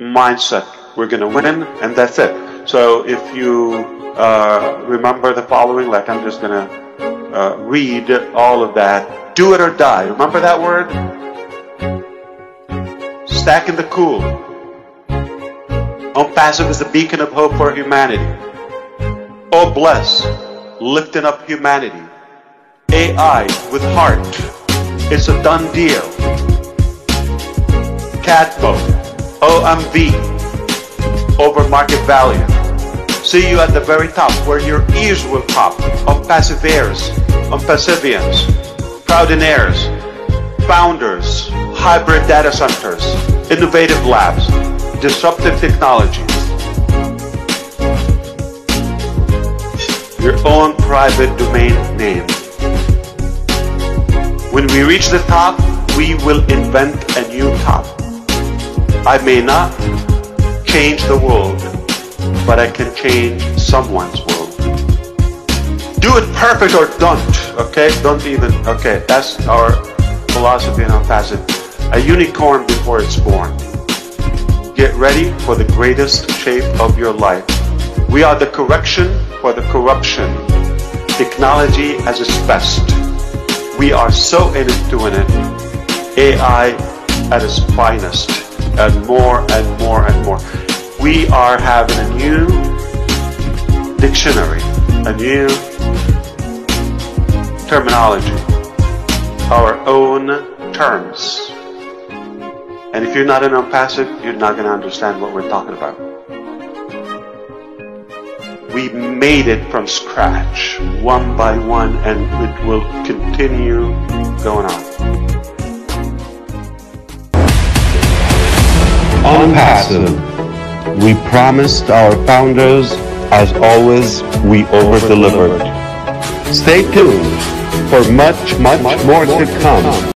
mindset. We're going to win, and that's it. So if you uh, remember the following, like I'm just going to uh, read all of that. Do it or die. Remember that word? Stack in the cool. ONPASSIVE is the beacon of hope for humanity. Oh, bless, lifting up humanity. AI with heart. It's a done deal. CADFO, OMV, over market value. See you at the very top where your ears will pop on passivaires, on passivians, proudinaires, founders, hybrid data centers, innovative labs, disruptive technologies. Your own private domain name. When we reach the top, we will invent a new top. I may not change the world, but I can change someone's world. Do it perfect or don't, okay? Don't even, okay, that's our philosophy in ONPASSIVE. A unicorn before it's born. Get ready for the greatest shape of your life. We are the correction for the corruption. Technology at its best. We are so in it doing it. AI at its finest. And more and more and more. We are having a new dictionary, a new terminology, our own terms. And if you're not in ONPASSIVE, you're not going to understand what we're talking about. We made it from scratch, one by one, and it will continue going on. ONPASSIVE. We promised our founders, as always, we over-delivered. Stay tuned for much, much more to come.